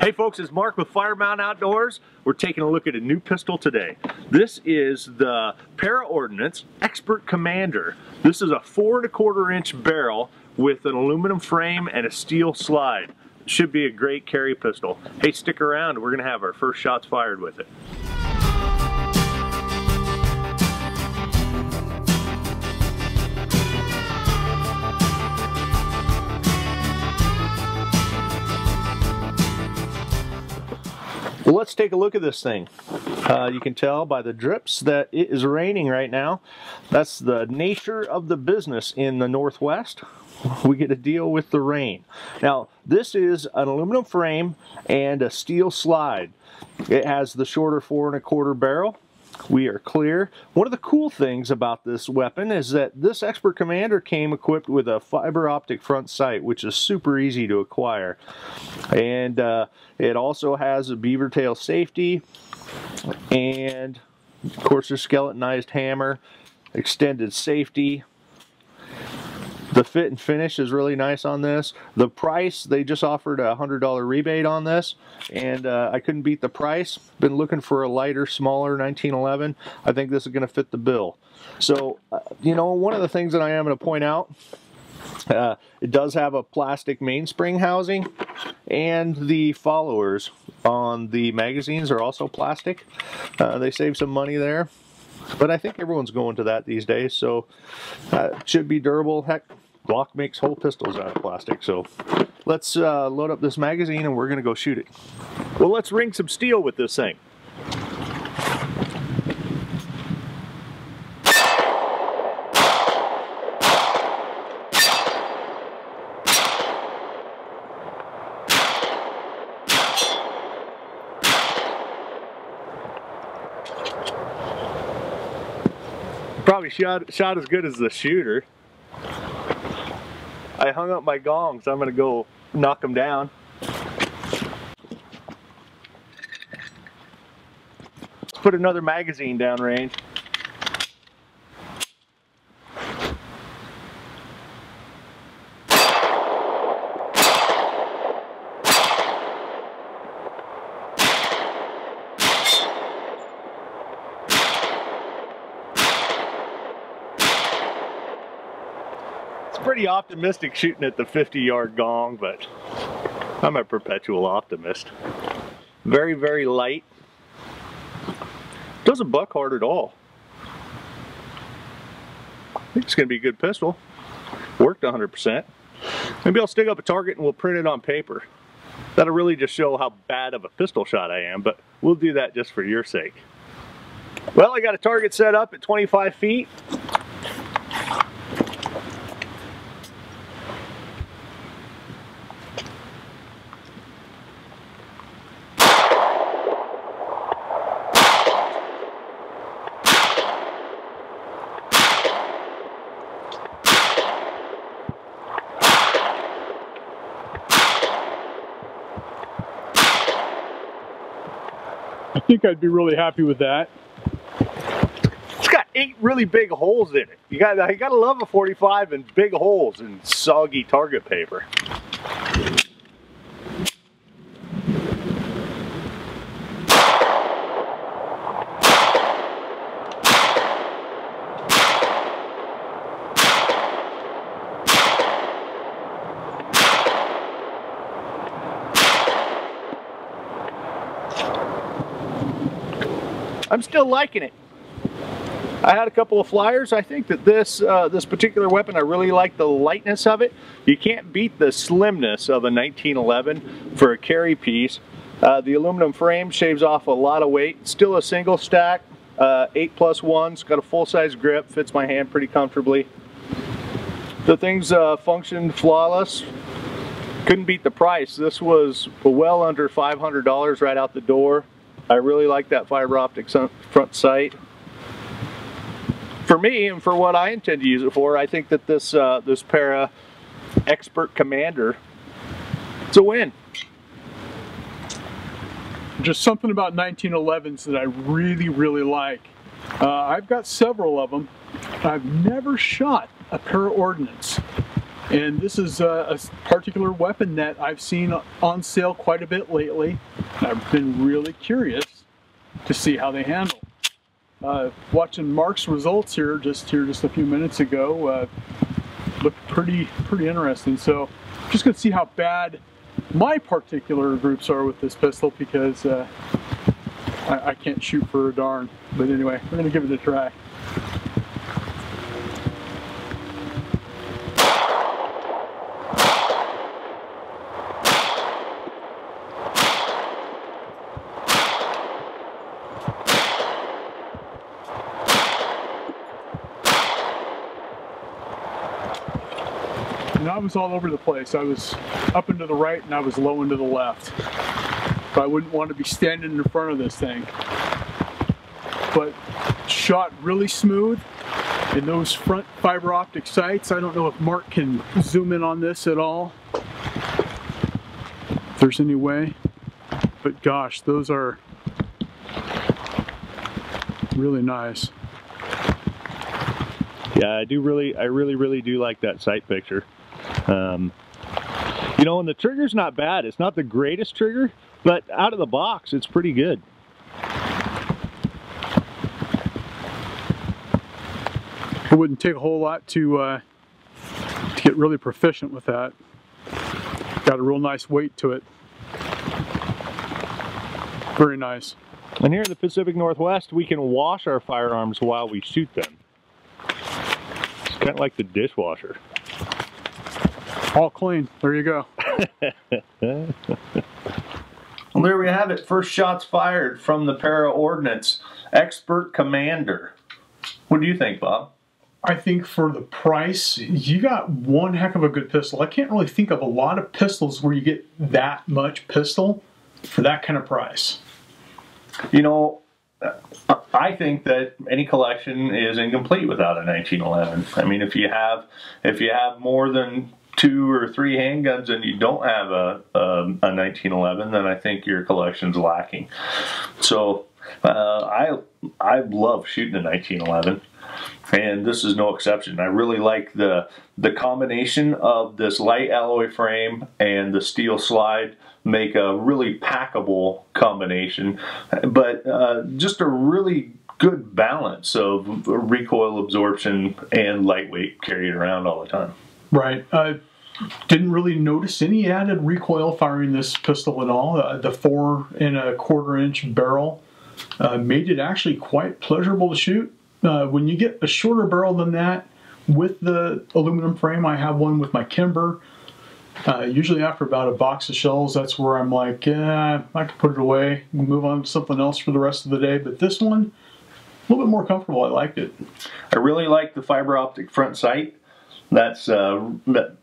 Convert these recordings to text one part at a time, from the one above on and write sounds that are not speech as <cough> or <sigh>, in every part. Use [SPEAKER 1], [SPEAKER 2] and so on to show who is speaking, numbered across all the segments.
[SPEAKER 1] Hey folks, it's Mark with Fire Mountain Outdoors. We're taking a look at a new pistol today. This is the Para Ordnance Expert Commander. This is a four and a quarter inch barrel with an aluminum frame and a steel slide. Should be a great carry pistol. Hey, stick around. We're gonna have our first shots fired with it. Well, let's take a look at this thing. Uh, you can tell by the drips that it is raining right now. That's the nature of the business in the Northwest. We get to deal with the rain. Now, this is an aluminum frame and a steel slide. It has the shorter four and a quarter barrel we are clear. One of the cool things about this weapon is that this Expert Commander came equipped with a fiber optic front sight, which is super easy to acquire. And uh, it also has a beaver tail safety and of course a skeletonized hammer, extended safety, the fit and finish is really nice on this. The price, they just offered a $100 rebate on this, and uh, I couldn't beat the price. Been looking for a lighter, smaller 1911. I think this is going to fit the bill. So, uh, you know, one of the things that I am going to point out, uh, it does have a plastic mainspring housing, and the followers on the magazines are also plastic. Uh, they save some money there but I think everyone's going to that these days, so uh, it should be durable. Heck, Glock makes whole pistols out of plastic, so let's uh, load up this magazine and we're to go shoot it. Well, let's ring some steel with this thing. Probably shot, shot as good as the shooter. I hung up my gong, so I'm gonna go knock them down. Put another magazine down range. Pretty optimistic shooting at the 50 yard gong, but I'm a perpetual optimist. Very, very light. Doesn't buck hard at all. It's going to be a good pistol. Worked 100%. Maybe I'll stick up a target and we'll print it on paper. That'll really just show how bad of a pistol shot I am, but we'll do that just for your sake. Well, I got a target set up at 25 feet.
[SPEAKER 2] Think I'd be really happy with that.
[SPEAKER 1] It's got eight really big holes in it. You got you got to love a 45 and big holes and soggy target paper. I'm still liking it. I had a couple of flyers. I think that this uh, this particular weapon, I really like the lightness of it. You can't beat the slimness of a 1911 for a carry piece. Uh, the aluminum frame shaves off a lot of weight. Still a single stack, uh, 8 plus 1. It's got a full-size grip, fits my hand pretty comfortably. The things uh, functioned flawless. Couldn't beat the price. This was well under $500 right out the door. I really like that fiber optic front sight. For me and for what I intend to use it for, I think that this uh, this Para Expert Commander, it's a win.
[SPEAKER 2] Just something about 1911s that I really, really like. Uh, I've got several of them. I've never shot a Para Ordnance. And this is a, a particular weapon that I've seen on sale quite a bit lately. I've been really curious to see how they handle. Uh, watching Mark's results here just here just a few minutes ago uh, looked pretty pretty interesting. So just gonna see how bad my particular groups are with this pistol because uh, I, I can't shoot for a darn. But anyway, we're gonna give it a try. I was all over the place. I was up and to the right and I was low and to the left. But I wouldn't want to be standing in front of this thing. But shot really smooth. And those front fiber optic sights, I don't know if Mark can zoom in on this at all. If there's any way. But gosh, those are really nice.
[SPEAKER 1] Yeah, I do really, I really, really do like that sight picture. Um, you know, and the trigger's not bad. It's not the greatest trigger, but out of the box, it's pretty good.
[SPEAKER 2] It wouldn't take a whole lot to uh, to get really proficient with that. Got a real nice weight to it. Very nice.
[SPEAKER 1] And here in the Pacific Northwest, we can wash our firearms while we shoot them. It's kind of like the dishwasher.
[SPEAKER 2] All clean. There you go. <laughs>
[SPEAKER 1] well, there we have it. First shots fired from the Para Ordnance Expert Commander. What do you think, Bob?
[SPEAKER 2] I think for the price, you got one heck of a good pistol. I can't really think of a lot of pistols where you get that much pistol for that kind of price.
[SPEAKER 1] You know, I think that any collection is incomplete without a 1911. I mean, if you have if you have more than two or three handguns and you don't have a, a, a 1911, then I think your collection's lacking. So uh, I I love shooting a 1911 and this is no exception. I really like the the combination of this light alloy frame and the steel slide make a really packable combination, but uh, just a really good balance of recoil absorption and lightweight carried around all the time.
[SPEAKER 2] Right. Uh, didn't really notice any added recoil firing this pistol at all. Uh, the four and a quarter inch barrel uh, made it actually quite pleasurable to shoot. Uh, when you get a shorter barrel than that with the aluminum frame, I have one with my Kimber. Uh, usually after about a box of shells, that's where I'm like, yeah, I can put it away, move on to something else for the rest of the day. But this one, a little bit more comfortable. I liked it.
[SPEAKER 1] I really like the fiber optic front sight. That's uh,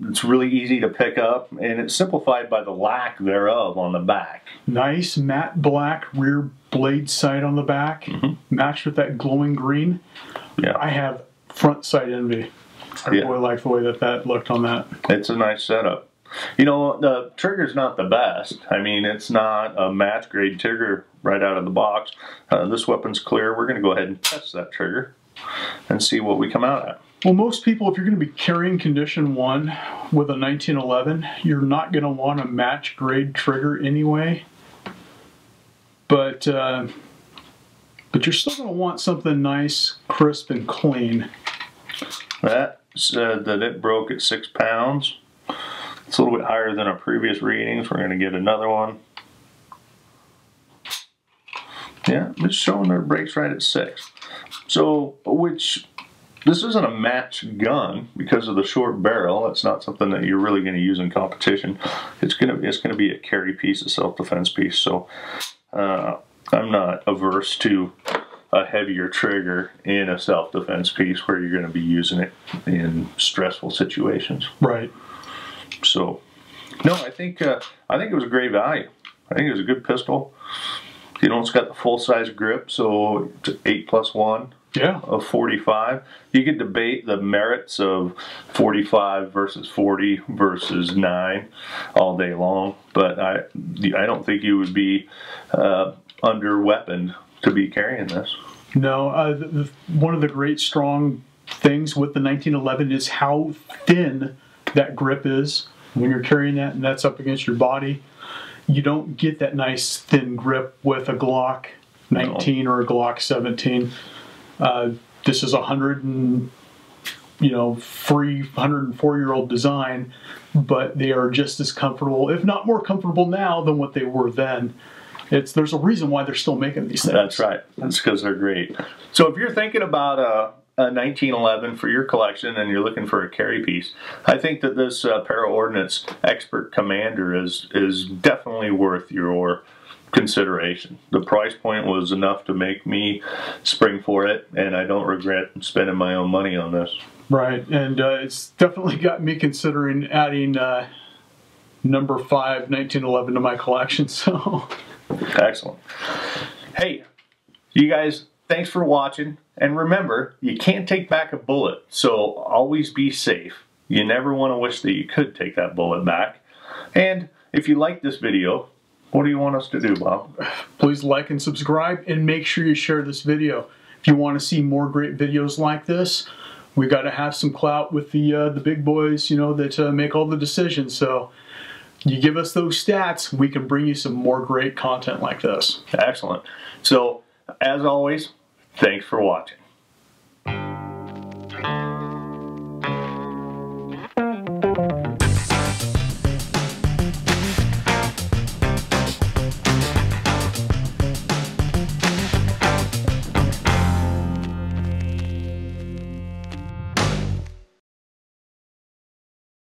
[SPEAKER 1] it's really easy to pick up, and it's simplified by the lack thereof on the back.
[SPEAKER 2] Nice matte black rear blade sight on the back, mm -hmm. matched with that glowing green.
[SPEAKER 1] Yeah,
[SPEAKER 2] I have front sight envy. I yeah. really like the way that that looked on that.
[SPEAKER 1] It's a nice setup. You know, the trigger's not the best. I mean, it's not a match grade trigger right out of the box. Uh, this weapon's clear. We're going to go ahead and test that trigger and see what we come out at.
[SPEAKER 2] Well, most people, if you're going to be carrying condition one with a 1911, you're not going to want a match grade trigger anyway. But uh, but you're still going to want something nice, crisp, and clean.
[SPEAKER 1] That said that it broke at six pounds. It's a little bit higher than our previous readings. We're going to get another one. Yeah, it's showing their brakes right at six. So, which this isn't a match gun because of the short barrel. It's not something that you're really going to use in competition. It's going to it's going to be a carry piece, a self-defense piece. So uh, I'm not averse to a heavier trigger in a self-defense piece where you're going to be using it in stressful situations.
[SPEAKER 2] Right.
[SPEAKER 1] So, no, I think uh, I think it was a great value. I think it was a good pistol. You know, it's got the full size grip, so it's eight plus one
[SPEAKER 2] yeah.
[SPEAKER 1] of 45. You could debate the merits of 45 versus 40 versus 9 all day long, but I, I don't think you would be uh, under weaponed to be carrying this.
[SPEAKER 2] No, uh, the, one of the great strong things with the 1911 is how thin that grip is when you're carrying that and that's up against your body. You don't get that nice thin grip with a Glock 19 no. or a Glock 17. Uh, this is a hundred and you know free 104 year old design, but they are just as comfortable, if not more comfortable now than what they were then. It's there's a reason why they're still making these things.
[SPEAKER 1] That's right. That's because they're great. So if you're thinking about a a 1911 for your collection and you're looking for a carry piece, I think that this uh, Para Ordnance Expert Commander is is definitely worth your consideration. The price point was enough to make me spring for it, and I don't regret spending my own money on this.
[SPEAKER 2] Right, and uh, it's definitely got me considering adding uh, number five, 1911 to my collection. <laughs> So,
[SPEAKER 1] excellent. Hey, you guys, thanks for watching. And remember, you can't take back a bullet, so always be safe. You never want to wish that you could take that bullet back. And if you like this video, what do you want us to do, Bob?
[SPEAKER 2] Please like and subscribe and make sure you share this video. If you want to see more great videos like this, we got to have some clout with the uh, the big boys, you know, that uh, make all the decisions. So you give us those stats, we can bring you some more great content like this.
[SPEAKER 1] Excellent. So, as always, thanks for watching.